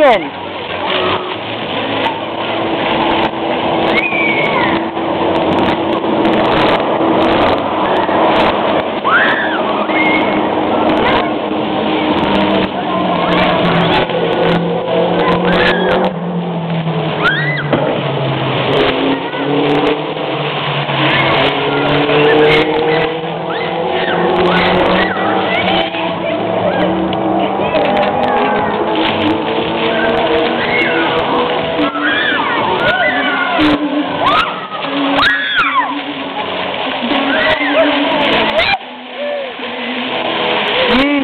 million.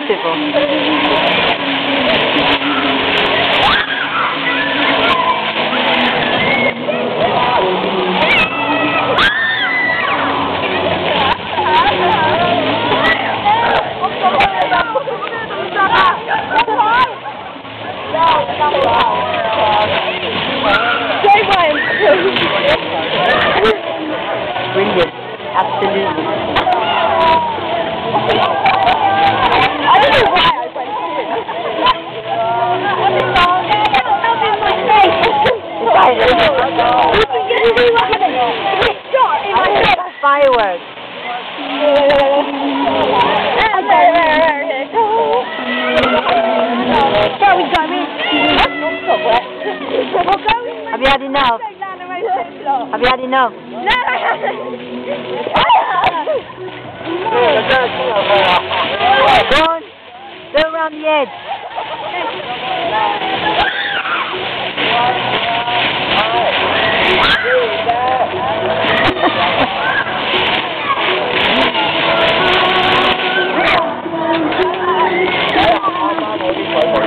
beautiful. Absolutely. In? Have you had enough? Have you had enough? Go on. Go around the edge. my heart.